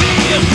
Yeah.